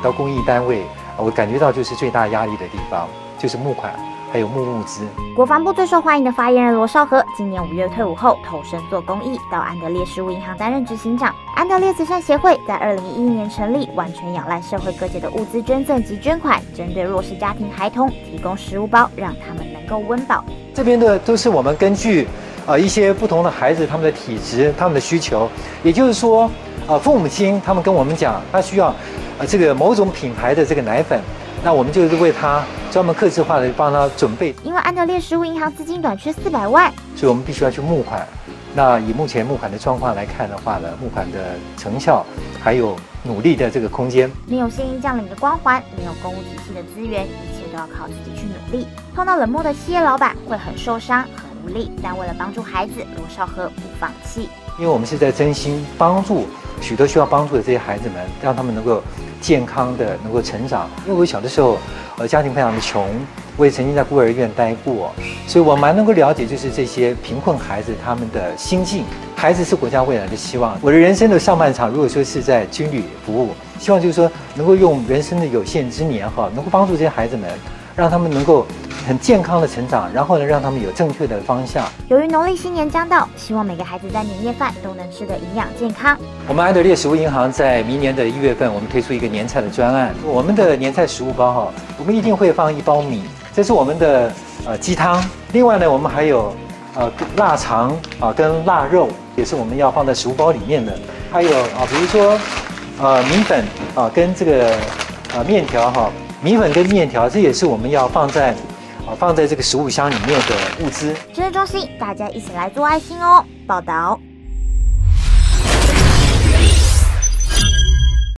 我到公益单位，我感觉到就是最大压力的地方，就是募款。还有募物资。国防部最受欢迎的发言人罗少河，今年五月退伍后投身做公益，到安德烈食物银行担任执行长。安德烈慈善协会在二零一一年成立，完全仰赖社会各界的物资捐赠及捐款，针对弱势家庭孩童提供食物包，让他们能够温饱。这边的都是我们根据呃一些不同的孩子他们的体质、他们的需求，也就是说，呃父母亲他们跟我们讲，他需要呃这个某种品牌的这个奶粉。那我们就是为他专门克制化的帮他准备，因为安德烈食物银行资金短缺四百万，所以我们必须要去募款。那以目前募款的状况来看的话呢，募款的成效还有努力的这个空间。没有现役将领的光环，没有公务体系的资源，一切都要靠自己去努力。碰到冷漠的企业老板会很受伤、很无力，但为了帮助孩子，罗少和不放弃。因为我们是在真心帮助许多需要帮助的这些孩子们，让他们能够。健康的能够成长，因为我小的时候，呃，家庭非常的穷，我也曾经在孤儿院待过，所以我蛮能够了解，就是这些贫困孩子他们的心境。孩子是国家未来的希望。我的人生的上半场，如果说是在军旅服务，希望就是说能够用人生的有限之年哈，能够帮助这些孩子们，让他们能够。很健康的成长，然后呢，让他们有正确的方向。由于农历新年将到，希望每个孩子在年夜饭都能吃得营养健康。我们安德烈食物银行在明年的一月份，我们推出一个年菜的专案。我们的年菜食物包哈，我们一定会放一包米，这是我们的呃鸡汤。另外呢，我们还有呃腊肠啊跟腊肉，也是我们要放在食物包里面的。还有啊，比如说呃米粉啊跟这个呃面条哈，米粉跟面条，这也是我们要放在。啊放在这个食物箱里面的物资，指挥中心，大家一起来做爱心哦！报道。